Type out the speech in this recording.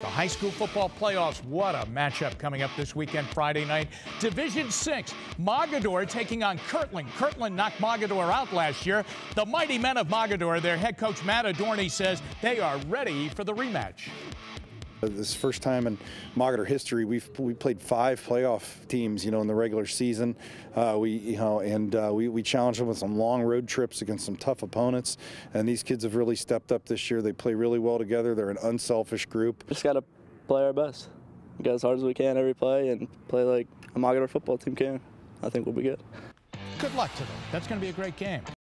The high school football playoffs, what a matchup coming up this weekend, Friday night. Division 6, Mogadore taking on Kirtland. Kirtland knocked Mogadore out last year. The mighty men of Mogadore, their head coach Matt Adorney says they are ready for the rematch. This first time in Mogadore history, we've we played five playoff teams, you know, in the regular season. Uh, we, you know, and uh, we we challenged them with some long road trips against some tough opponents. And these kids have really stepped up this year. They play really well together. They're an unselfish group. Just got to play our best, get as hard as we can every play, and play like a Mogadore football team can. I think we'll be good. Good luck to them. That's going to be a great game.